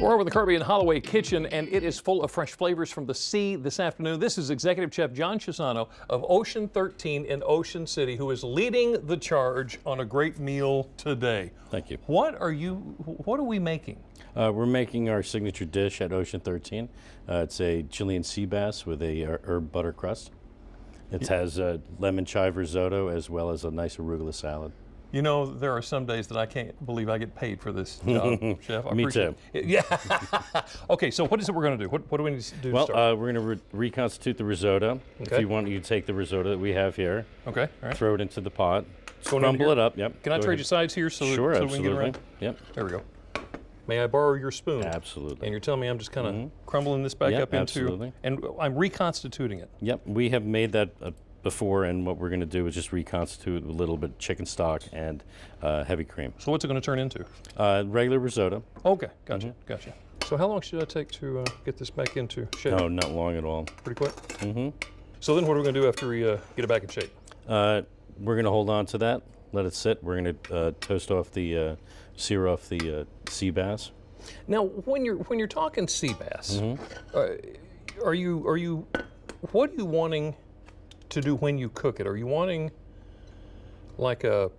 We're over in the Kirby and Holloway kitchen, and it is full of fresh flavors from the sea this afternoon. This is Executive Chef John Chisano of Ocean 13 in Ocean City, who is leading the charge on a great meal today. Thank you. What are you? What are we making? Uh, we're making our signature dish at Ocean 13. Uh, it's a Chilean sea bass with a uh, herb butter crust. It has a lemon chive risotto as well as a nice arugula salad. You know, there are some days that I can't believe I get paid for this job, Chef. I Me appreciate it. Yeah. okay, so what is it we're going to do? What, what do we need to do Well, to start? uh, we're going to re reconstitute the risotto. Okay. If you want, you take the risotto that we have here, okay, all right. throw it into the pot, going into crumble it up. Yep. Can I go trade ahead. you sides here so, that, Sure, so we can get absolutely. around? Yep. There we go. May I borrow your spoon? Absolutely. And you're telling me I'm just kind of crumbling this back Yep, up into, absolutely. and I'm reconstituting it. Yep, we have made that uh, before, and what we're going to do is just reconstitute with a little bit chicken stock and uh, heavy cream. So what's it going to turn into? Uh, regular risotto. Okay, gotcha, Mm-hmm. gotcha. So how long should I take to uh, get this back into shape? No, not long at all. Pretty quick. Mm-hmm. So then, what are we going to do after we uh, get it back in shape? Uh, we're going to hold on to that, let it sit. We're going to uh, toast off the, uh, sear off the uh, sea bass. Now, when you're when you're talking sea bass, Mm-hmm. uh, are you are you what are you wanting to do when you cook it? Are you wanting like a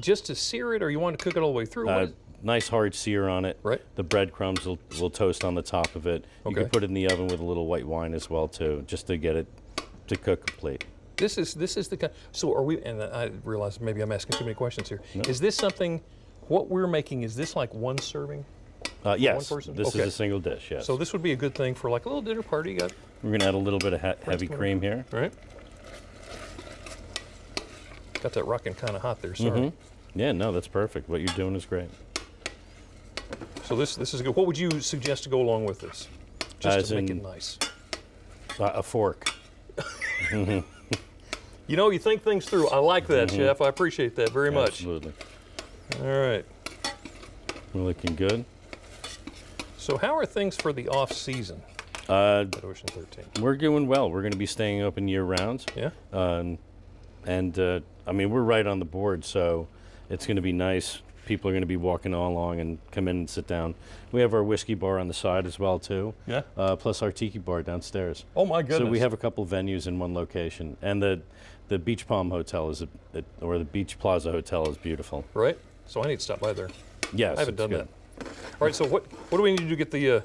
just to sear it, or you want to cook it all the way through? Uh, nice hard sear on it. Right. The breadcrumbs will, will toast on the top of it. You Okay. can put it in the oven with a little white wine as well too, just to get it to cook complete. This is this is the kind. So are we? And I realize maybe I'm asking too many questions here. Is this something? What we're making is this like one serving? Uh, yes, person? this Okay. is a single dish. Yes. So this would be a good thing for like a little dinner party. You got we're going to add a little bit of he- heavy cream here. right? Got that rocking kind of hot there. Sorry. Mm-hmm. Yeah, no, that's perfect. What you're doing is great. So this this is good. What would you suggest to go along with this? Just As to make it nice. A fork. You know, you think things through. I like that, Chef. I appreciate that very much. Absolutely. All right. We're looking good. So how are things for the off season Uh, Ocean 13? we're doing well. We're going to be staying open year round. Yeah. Um, and uh, I mean, we're right on the board, so it's going to be nice. People are going to be walking all along and come in and sit down. We have our whiskey bar on the side as well too. Yeah? Uh, plus our tiki bar downstairs. Oh my goodness. So we have a couple venues in one location, and the the Beach Palm Hotel is a, it, or the Beach Plaza Hotel is beautiful. right. So I need to stop by there. Yes, I haven't done good. that. All right. So what what do we need to do to get the uh,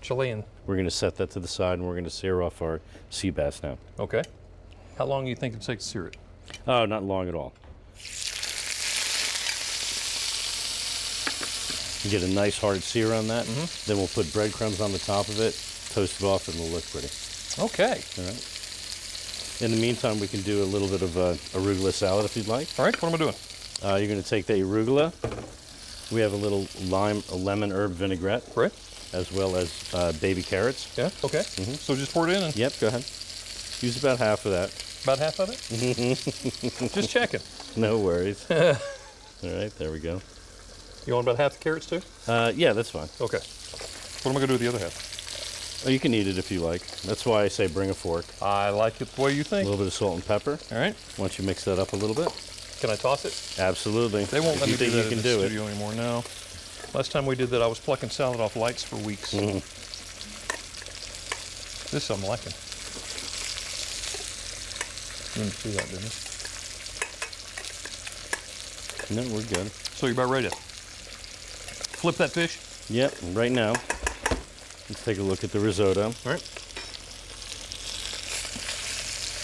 Chilean? We're going to set that to the side, and we're going to sear off our sea bass now. Okay. How long do you think it takes to sear it? Oh, not long at all. You get a nice hard sear on that. Mm-hmm. Then we'll put breadcrumbs on the top of it, toast it off, and it'll look pretty. Okay. All right. In the meantime, we can do a little bit of uh, arugula salad if you'd like. All right. What am I doing? Uh, you're going to take the arugula. We have a little lime, a lemon herb vinaigrette, Right. As well as uh, baby carrots. Yeah. Okay. Mm-hmm. So just pour it in and Yep, go ahead. Use about half of that. about half of it. just checking. No worries. All right, there we go. You want about half the carrots too? Uh, yeah, that's fine. Okay. What am I going to do with the other half? Oh, you can eat it if you like. That's why I say bring a fork. I like it the way you think. A little bit of salt and pepper. All right. Once you mix that up a little bit. Can I toss it? Absolutely. They won't if let you me do think that you in can the do it. studio anymore. No. Last time we did that, I was plucking salad off lights for weeks. Mm-hmm. This I'm liking. You didn't see that, didn't you? No, we're good. So you're about ready to flip that fish? Yep, right now. Let's take a look at the risotto. All right.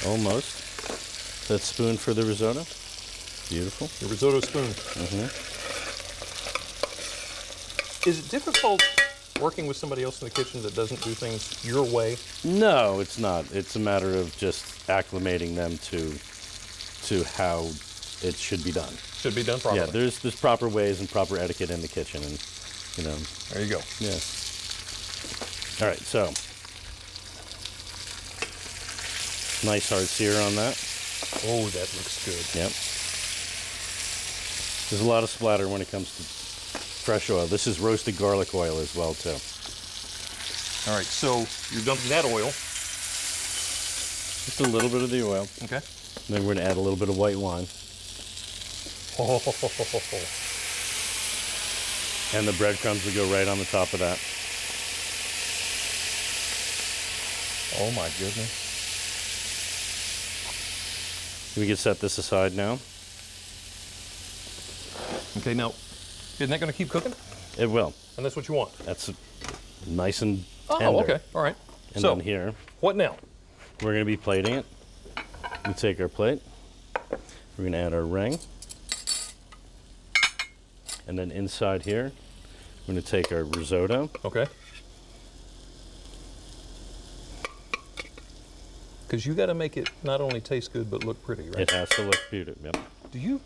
Almost. That spoon for the risotto. Beautiful. The risotto spoon. Mm-hmm. Is it difficult working with somebody else in the kitchen that doesn't do things your way? No, it's not. It's a matter of just acclimating them to to how it should be done. Should be done properly. Yeah, there's there's proper ways and proper etiquette in the kitchen, and you know, there you go. yeah. All right, so nice hard sear on that. Oh, that looks good. Yep. There's a lot of splatter when it comes to fresh oil. This is roasted garlic oil as well too. All right, so you're dumping that oil. Just a little bit of the oil. Okay. Then we're gonna add a little bit of white wine. And the breadcrumbs will go right on the top of that. Oh my goodness. We can set this aside now. Okay, now, isn't that going to keep cooking? It will. And that's what you want? That's nice and Oh, tender. okay. All right. And so, then here, what now? we're going to be plating it. We take our plate. We're going to add our ring. And then inside here, we're going to take our risotto. Okay. Because you got to make it not only taste good, but look pretty, right? It has to look beautiful. Yep. Do you?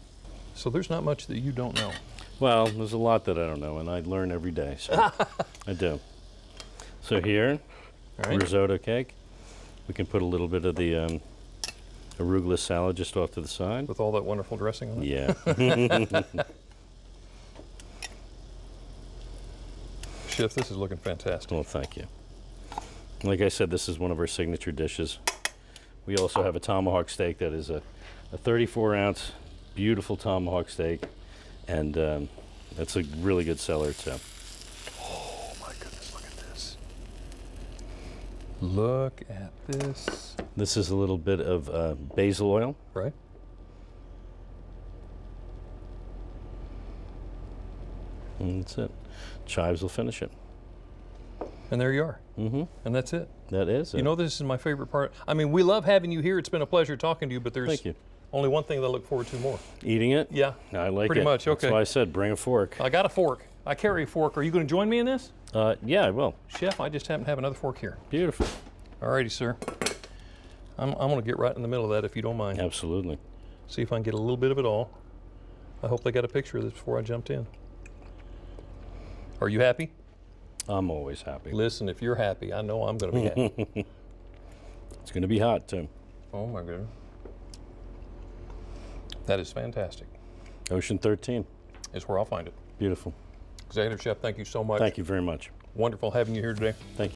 So there's not much that you don't know. Well, there's a lot that I don't know, and I learn every day. So I do. So here, right. risotto cake. We can put a little bit of the um, arugula salad just off to the side. With all that wonderful dressing on it. Yeah. Chef, this is looking fantastic. well, thank you. Like I said, this is one of our signature dishes. We also have a tomahawk steak that is a, a 34 ounce, beautiful tomahawk steak, and um, that's a really good seller too. Oh my goodness, look at this. Look at this. This is a little bit of uh, basil oil. Right? And that's it. Chives will finish it. And there you are. Mm-hmm. And that's it. That is it. You know, this is my favorite part. I mean, we love having you here. It's been a pleasure talking to you, but there's Thank you. Only one thing that I look forward to more. Eating it? Yeah. I like Pretty it. Pretty much, okay. That's why I said bring a fork. I got a fork. I carry a fork. Are you going to join me in this? Uh, yeah, I will. Chef, I just happen to have another fork here. Beautiful. All righty, sir. I'm, I'm going to get right in the middle of that if you don't mind. Absolutely. See if I can get a little bit of it all. I hope they got a picture of this before I jumped in. Are you happy? I'm always happy. Listen, if you're happy, I know I'm going to be happy. It's going to be hot too. oh my goodness. That is fantastic. Ocean 13. Is where I'll find it. Beautiful. Executive Chef, thank you so much. Thank you very much. Wonderful having you here today. Thank you.